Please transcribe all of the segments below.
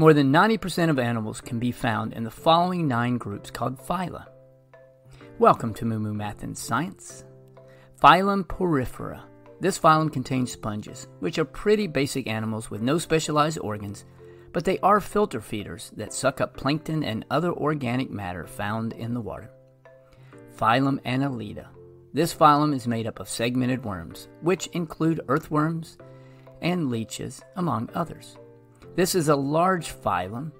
More than 90% of animals can be found in the following nine groups called phyla. Welcome to Moo Moo Math and Science. Phylum Porifera. This phylum contains sponges, which are pretty basic animals with no specialized organs, but they are filter feeders that suck up plankton and other organic matter found in the water. Phylum Annelida. This phylum is made up of segmented worms, which include earthworms and leeches, among others. This is a large phylum,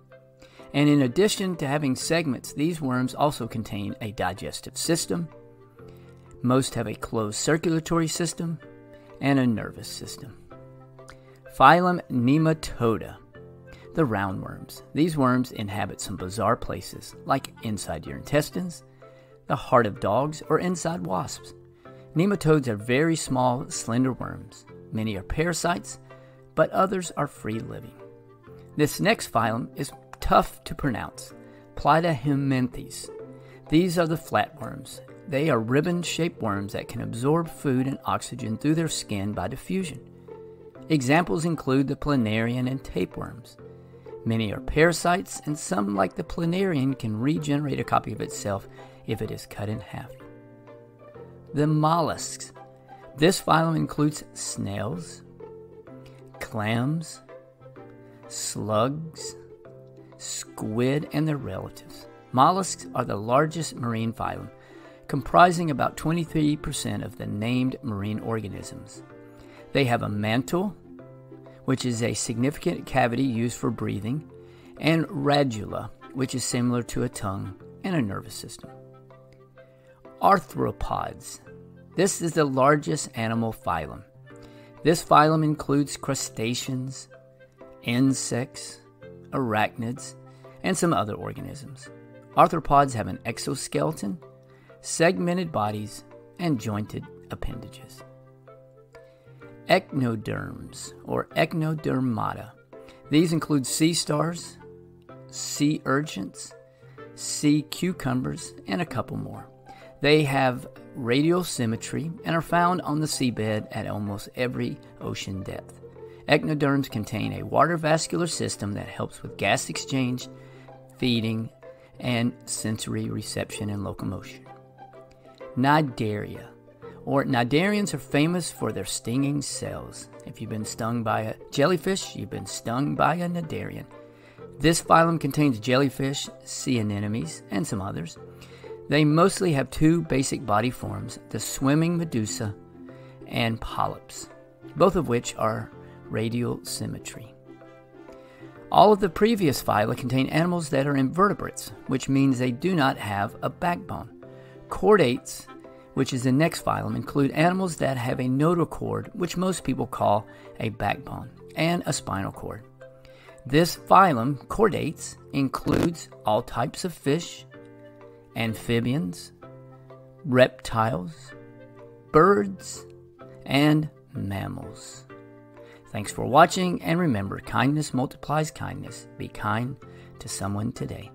and in addition to having segments, these worms also contain a digestive system. Most have a closed circulatory system and a nervous system. Phylum Nematoda, the roundworms. These worms inhabit some bizarre places, like inside your intestines, the heart of dogs, or inside wasps. Nematodes are very small, slender worms. Many are parasites, but others are free living. This next phylum is tough to pronounce Platyhelminthes. These are the flatworms. They are ribbon shaped worms that can absorb food and oxygen through their skin by diffusion. Examples include the planarian and tapeworms. Many are parasites, and some, like the planarian, can regenerate a copy of itself if it is cut in half. The mollusks. This phylum includes snails, clams, slugs, squid, and their relatives. Mollusks are the largest marine phylum, comprising about 23% of the named marine organisms. They have a mantle, which is a significant cavity used for breathing, and radula, which is similar to a tongue and a nervous system. Arthropods. This is the largest animal phylum. This phylum includes crustaceans, insects, arachnids, and some other organisms. Arthropods have an exoskeleton, segmented bodies, and jointed appendages. Echinoderms, or Echinodermata. These include sea stars, sea urchins, sea cucumbers, and a couple more. They have radial symmetry and are found on the seabed at almost every ocean depth. Echinoderms contain a water vascular system that helps with gas exchange, feeding, and sensory reception and locomotion. Cnidaria, or cnidarians, are famous for their stinging cells. If you've been stung by a jellyfish, you've been stung by a cnidarian. This phylum contains jellyfish, sea anemones, and some others. They mostly have two basic body forms the swimming medusa and polyps, both of which are radial symmetry. All of the previous phyla contain animals that are invertebrates, which means they do not have a backbone. Chordates, which is the next phylum, include animals that have a notochord, which most people call a backbone, and a spinal cord. This phylum, Chordates, includes all types of fish, amphibians, reptiles, birds, and mammals. Thanks for watching, and remember kindness multiplies kindness. Be kind to someone today.